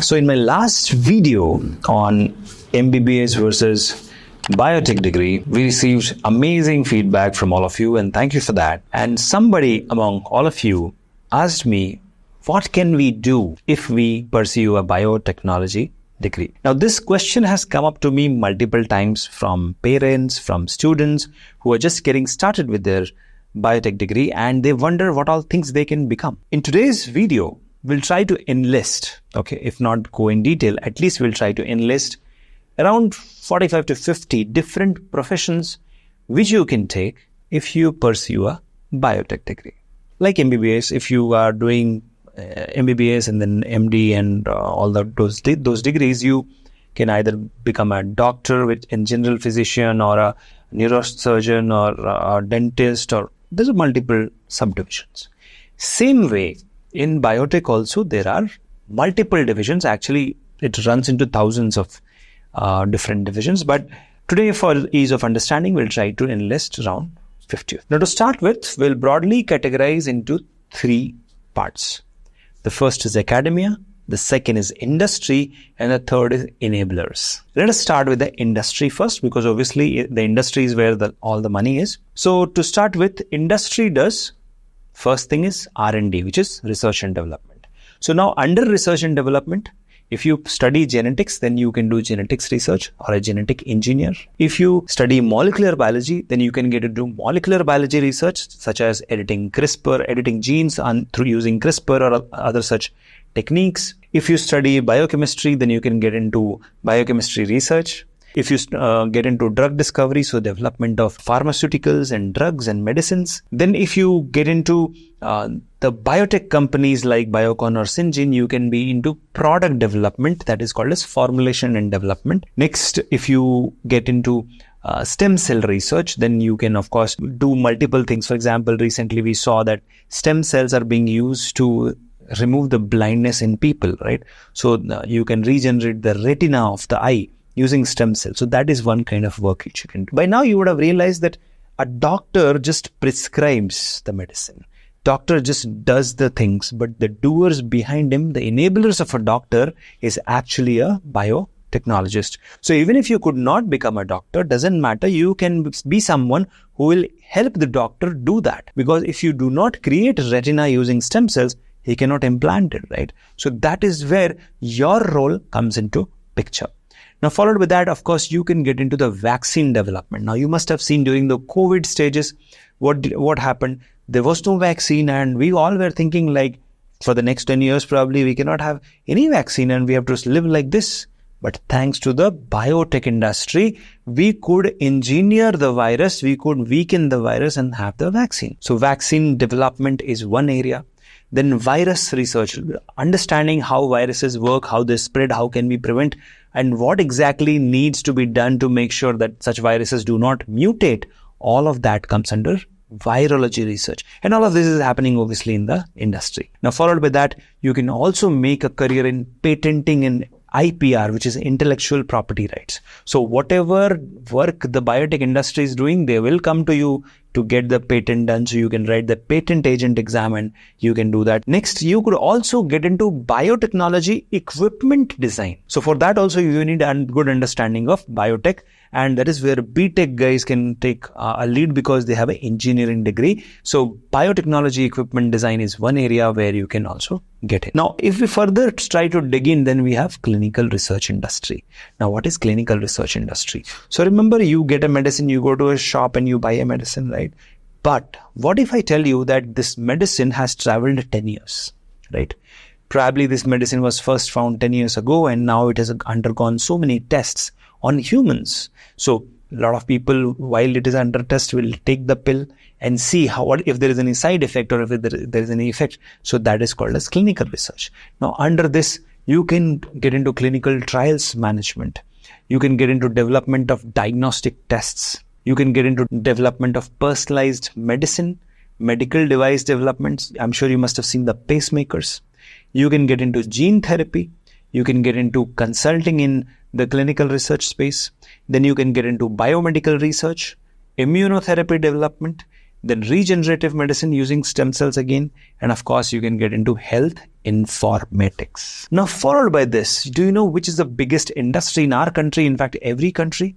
So, in my last video on MBBS versus biotech degree, we received amazing feedback from all of you, and thank you for that. And somebody among all of you asked me, What can we do if we pursue a biotechnology degree? Now, this question has come up to me multiple times from parents, from students who are just getting started with their biotech degree and they wonder what all things they can become. In today's video, we'll try to enlist, okay, if not go in detail, at least we'll try to enlist around 45 to 50 different professions which you can take if you pursue a biotech degree. Like MBBS, if you are doing uh, MBBS and then MD and uh, all the, those those degrees, you can either become a doctor with in general physician or a neurosurgeon or a dentist or there's multiple subdivisions. Same way, in biotech also there are multiple divisions. Actually, it runs into thousands of uh, different divisions. But today, for ease of understanding, we'll try to enlist around 50. Now, to start with, we'll broadly categorize into three parts. The first is academia, the second is industry, and the third is enablers. Let us start with the industry first, because obviously the industry is where the, all the money is. So, to start with, industry does First thing is R&D, which is research and development. So now under research and development, if you study genetics, then you can do genetics research or a genetic engineer. If you study molecular biology, then you can get to do molecular biology research, such as editing CRISPR, editing genes on, through using CRISPR or other such techniques. If you study biochemistry, then you can get into biochemistry research. If you uh, get into drug discovery, so development of pharmaceuticals and drugs and medicines, then if you get into uh, the biotech companies like Biocon or Syngene, you can be into product development that is called as formulation and development. Next, if you get into uh, stem cell research, then you can, of course, do multiple things. For example, recently we saw that stem cells are being used to remove the blindness in people, right? So uh, you can regenerate the retina of the eye using stem cells. So that is one kind of work which you can do. By now you would have realized that a doctor just prescribes the medicine. Doctor just does the things, but the doers behind him, the enablers of a doctor is actually a biotechnologist. So even if you could not become a doctor, doesn't matter. You can be someone who will help the doctor do that. Because if you do not create retina using stem cells, he cannot implant it, right? So that is where your role comes into picture. Now, followed with that, of course, you can get into the vaccine development. Now, you must have seen during the COVID stages what what happened. There was no vaccine, and we all were thinking like, for the next 10 years, probably we cannot have any vaccine and we have to live like this. But thanks to the biotech industry, we could engineer the virus, we could weaken the virus and have the vaccine. So vaccine development is one area. Then virus research, understanding how viruses work, how they spread, how can we prevent and what exactly needs to be done to make sure that such viruses do not mutate. All of that comes under virology research. And all of this is happening obviously in the industry. Now, followed by that, you can also make a career in patenting and IPR, which is intellectual property rights. So whatever work the biotech industry is doing, they will come to you to get the patent done. So you can write the patent agent exam and you can do that. Next, you could also get into biotechnology equipment design. So for that also you need a good understanding of biotech and that is where BTech guys can take uh, a lead because they have an engineering degree. So biotechnology equipment design is one area where you can also get it. Now, if we further try to dig in, then we have clinical research industry. Now, what is clinical research industry? So remember, you get a medicine, you go to a shop and you buy a medicine, right? But what if I tell you that this medicine has traveled 10 years, right? Probably this medicine was first found 10 years ago and now it has undergone so many tests on humans. So a lot of people, while it is under test, will take the pill and see how what if there is any side effect or if there, there is any effect. So that is called as clinical research. Now under this, you can get into clinical trials management. You can get into development of diagnostic tests. You can get into development of personalized medicine, medical device developments. I'm sure you must have seen the pacemakers. You can get into gene therapy. You can get into consulting in the clinical research space. Then you can get into biomedical research, immunotherapy development, then regenerative medicine using stem cells again. And of course, you can get into health informatics. Now, followed by this, do you know which is the biggest industry in our country? In fact, every country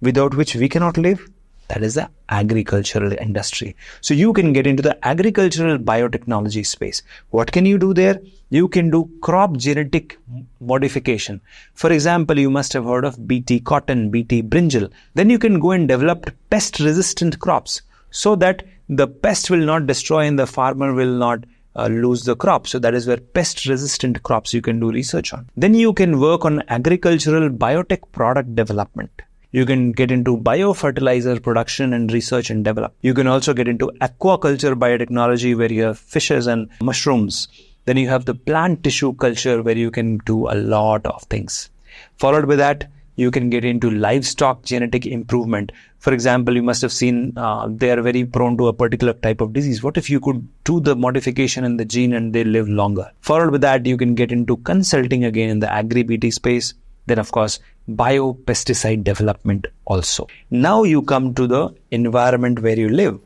without which we cannot live? That is the agricultural industry. So you can get into the agricultural biotechnology space. What can you do there? You can do crop genetic modification. For example, you must have heard of BT cotton, BT brinjal. Then you can go and develop pest resistant crops so that the pest will not destroy and the farmer will not uh, lose the crop. So that is where pest resistant crops you can do research on. Then you can work on agricultural biotech product development. You can get into biofertilizer production and research and develop. You can also get into aquaculture biotechnology where you have fishes and mushrooms. Then you have the plant tissue culture where you can do a lot of things. Followed by that, you can get into livestock genetic improvement. For example, you must have seen uh, they are very prone to a particular type of disease. What if you could do the modification in the gene and they live longer? Followed with that, you can get into consulting again in the agri BT space. Then, of course, biopesticide development also. Now you come to the environment where you live.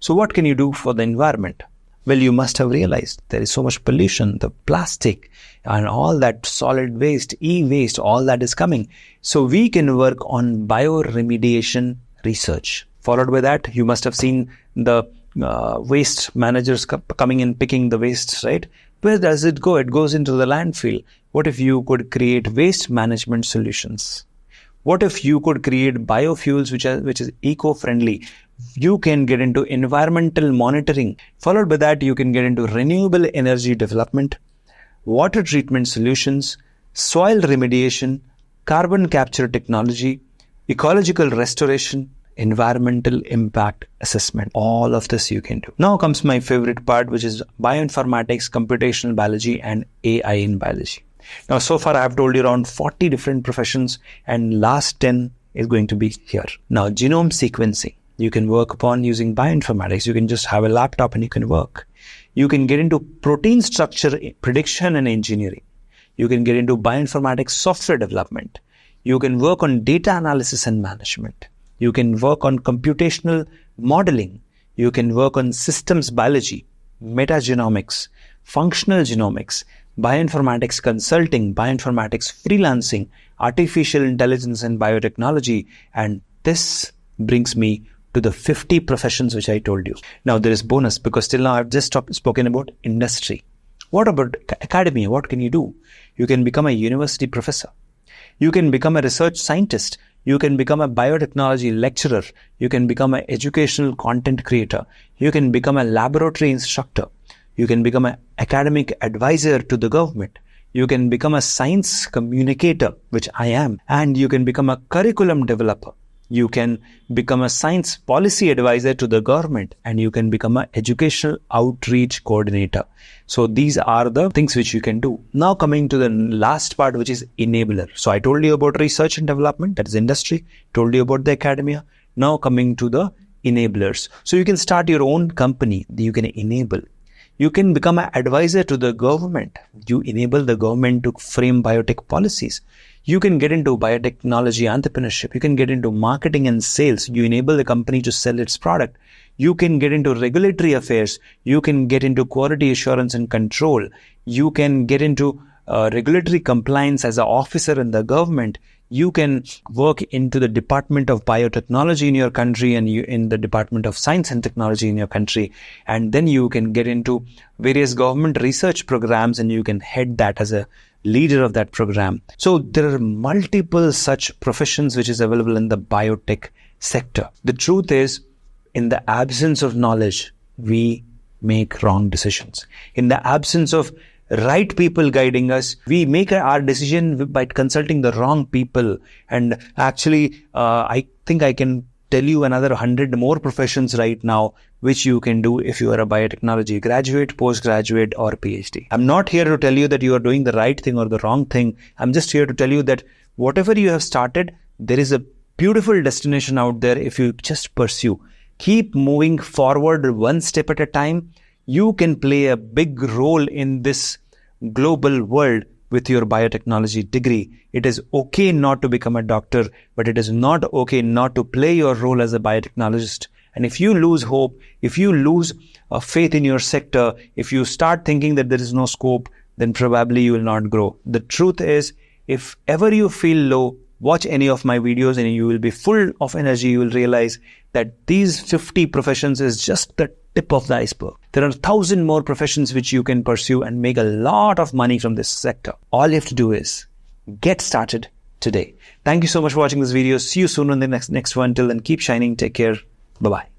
So what can you do for the environment? Well, you must have realized there is so much pollution, the plastic and all that solid waste, e-waste, all that is coming. So we can work on bioremediation research. Followed by that, you must have seen the uh, waste managers coming in picking the waste, right? Where does it go? It goes into the landfill. What if you could create waste management solutions? What if you could create biofuels which are which is eco-friendly? You can get into environmental monitoring. Followed by that, you can get into renewable energy development, water treatment solutions, soil remediation, carbon capture technology, ecological restoration, environmental impact assessment. All of this you can do. Now comes my favorite part, which is bioinformatics, computational biology, and AI in biology. Now, so far I have told you around 40 different professions, and last 10 is going to be here. Now, genome sequencing. You can work upon using bioinformatics. You can just have a laptop and you can work. You can get into protein structure prediction and engineering. You can get into bioinformatics software development. You can work on data analysis and management. You can work on computational modeling. You can work on systems biology, metagenomics, functional genomics, bioinformatics consulting, bioinformatics freelancing, artificial intelligence and biotechnology. And this brings me to the 50 professions which I told you. Now there is bonus because till now I've just spoken about industry. What about academia? What can you do? You can become a university professor. You can become a research scientist. You can become a biotechnology lecturer. You can become an educational content creator. You can become a laboratory instructor. You can become an academic advisor to the government. You can become a science communicator, which I am, and you can become a curriculum developer. You can become a science policy advisor to the government and you can become an educational outreach coordinator. So these are the things which you can do. Now coming to the last part, which is enabler. So I told you about research and development, that is industry, told you about the academia. Now coming to the enablers. So you can start your own company you can enable. You can become an advisor to the government. You enable the government to frame biotech policies. You can get into biotechnology entrepreneurship. You can get into marketing and sales. You enable the company to sell its product. You can get into regulatory affairs. You can get into quality assurance and control. You can get into uh, regulatory compliance as an officer in the government you can work into the department of biotechnology in your country and you in the department of science and technology in your country and then you can get into various government research programs and you can head that as a leader of that program. So there are multiple such professions which is available in the biotech sector. The truth is in the absence of knowledge we make wrong decisions. In the absence of right people guiding us. We make our decision by consulting the wrong people. And actually, uh, I think I can tell you another hundred more professions right now, which you can do if you are a biotechnology graduate, postgraduate, or PhD. I'm not here to tell you that you are doing the right thing or the wrong thing. I'm just here to tell you that whatever you have started, there is a beautiful destination out there if you just pursue. Keep moving forward one step at a time you can play a big role in this global world with your biotechnology degree. It is okay not to become a doctor, but it is not okay not to play your role as a biotechnologist. And if you lose hope, if you lose uh, faith in your sector, if you start thinking that there is no scope, then probably you will not grow. The truth is, if ever you feel low, watch any of my videos and you will be full of energy. You will realize that these 50 professions is just the tip of the iceberg. There are a thousand more professions which you can pursue and make a lot of money from this sector. All you have to do is get started today. Thank you so much for watching this video. See you soon on the next, next one. Till then, keep shining. Take care. Bye bye.